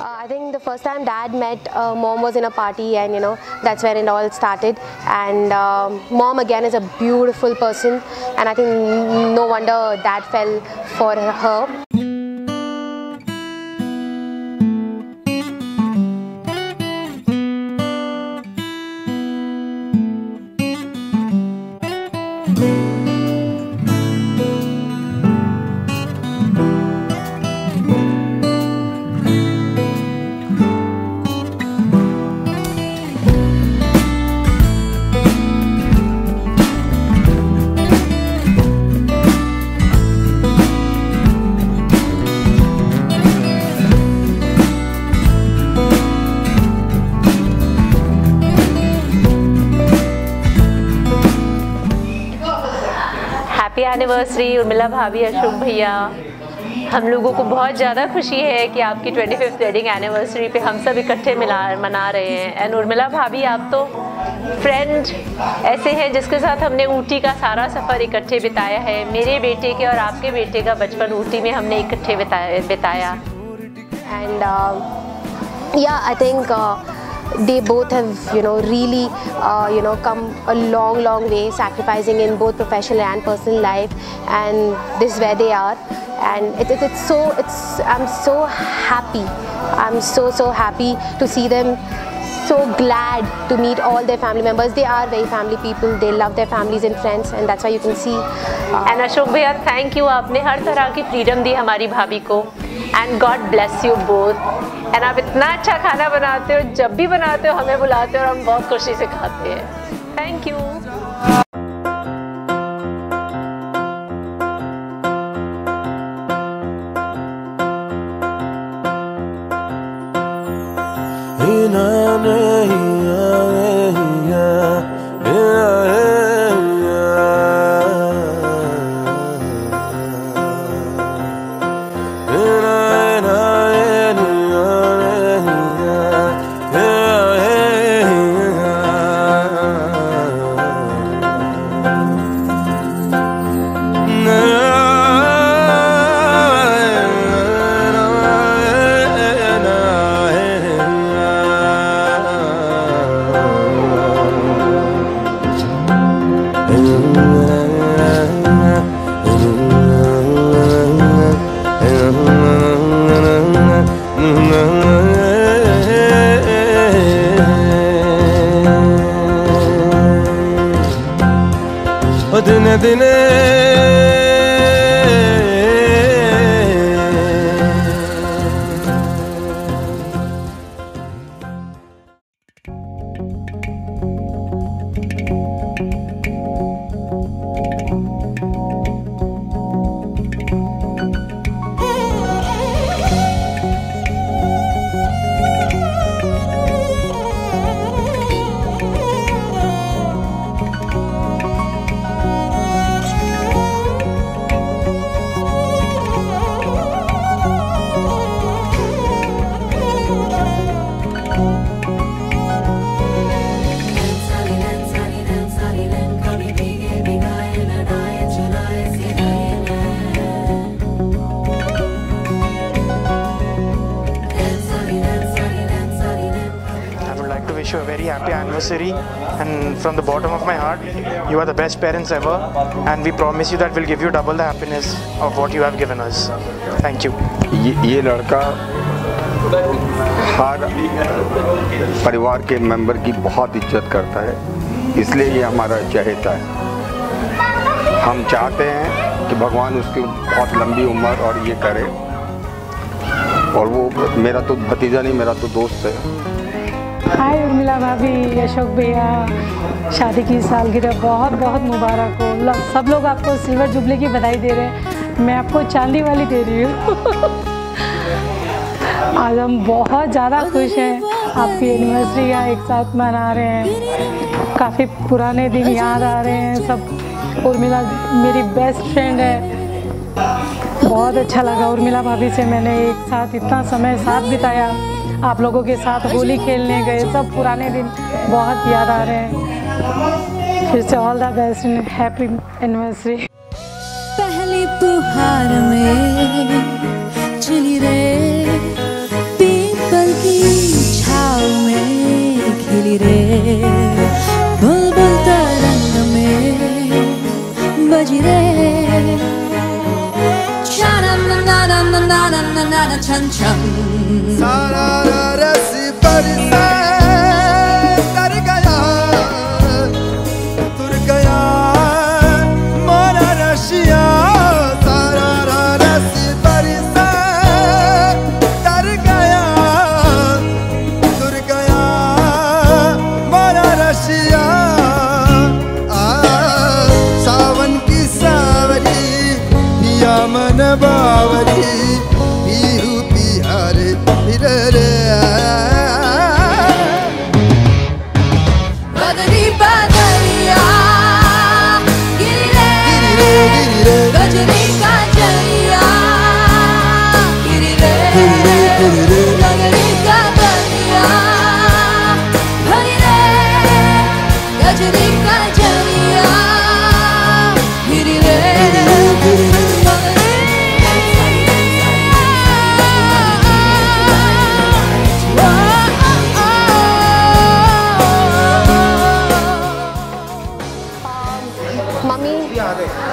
Uh, I think the first time dad met uh, mom was in a party, and you know that's where it all started. And um, mom again is a beautiful person, and I think no wonder dad fell for her. Happy anniversary Urmila भाभी अशोक भैया। हम लोगों को बहुत ज़्यादा खुशी है कि आपकी ट्वेंटी फिफ्थ वेडिंग एनिवर्सरी पे हम सब इकट्ठे मिला मना रहे हैं। एंड उर्मिला भाभी आप तो फ्रेंड ऐसे हैं जिसके साथ हमने ऊटी का सारा सफ़र इकट्ठे बिताया है। मेरे बेटे के और आपके बेटे का बचपन ऊटी में हमने इकट्ठे बिताया yeah i think uh, they both have you know really uh, you know come a long long way sacrificing in both professional and personal life and this is where they are and it, it, it's so it's i'm so happy i'm so so happy to see them so glad to meet all their family members they are very family people they love their families and friends and that's why you can see uh, and Ashok भैया thank you आपने हर तरह की freedom दी हमारी भाभी को and god bless you both and आप इतना अच्छा खाना बनाते हो, जब भी बनाते हो, हमें बुलाते हो और हम बहुत खुशी से खाते हैं। Thank you adı nedir ne? wish you a very happy anniversary and from the bottom of my heart you are the best parents ever and we promise you that we'll give you double the happiness of what you have given us. Thank you. Ye, ye ladka हर परिवार के member की बहुत इज़्ज़त करता है, इसलिए ये हमारा चहेता है। हम चाहते हैं कि भगवान उसकी बहुत लंबी उम्र और ये करे। और वो मेरा तो भतीजा नहीं, मेरा तो दोस्त है। हाय उर्मिला भाभी, अशोक भैया, शादी की सालगिरह, बहुत बहुत मुबारक हो। सब लोग आपको सिल्वर जुबली की बधाई दे रहे हैं। मैं आपको चांदी वाली दे रही हूँ। आज हम बहुत ज़्यादा खुश हैं। आपकी एनिवर्सरी का एक साथ मना रहे हैं। काफ़ी पुराने दिन याद आ रहे हैं। सब उर्मिला मेरी बेस्ट फ्रेंड है। बहुत अच्छा लगा उर्मिला भाभी से मैंने एक साथ इतना समय साथ बिताया। आप लोगों के साथ होली खेलने गए। सब पुराने दिन बहुत याद आ रहे हैं। फिर से all the best happy anniversary पहली पुहार में चली रे na na chan chan. Sa ra ra ra si pa ri sa.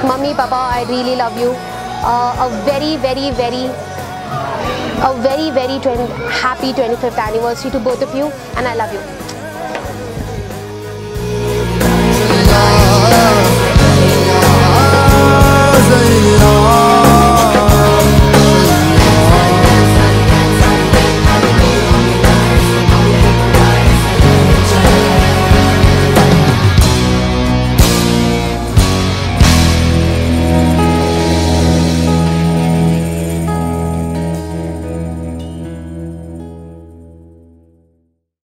Mummy, Papa, I really love you. Uh, a very, very, very, a very, very happy 25th anniversary to both of you, and I love you.